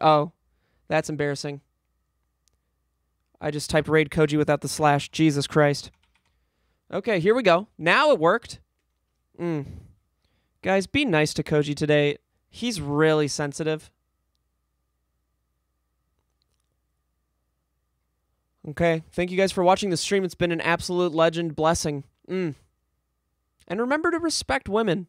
Oh, that's embarrassing. I just typed raid Koji without the slash. Jesus Christ. Okay, here we go. Now it worked. Mm. Guys, be nice to Koji today. He's really sensitive. Okay, thank you guys for watching the stream. It's been an absolute legend blessing. Mm. And remember to respect women.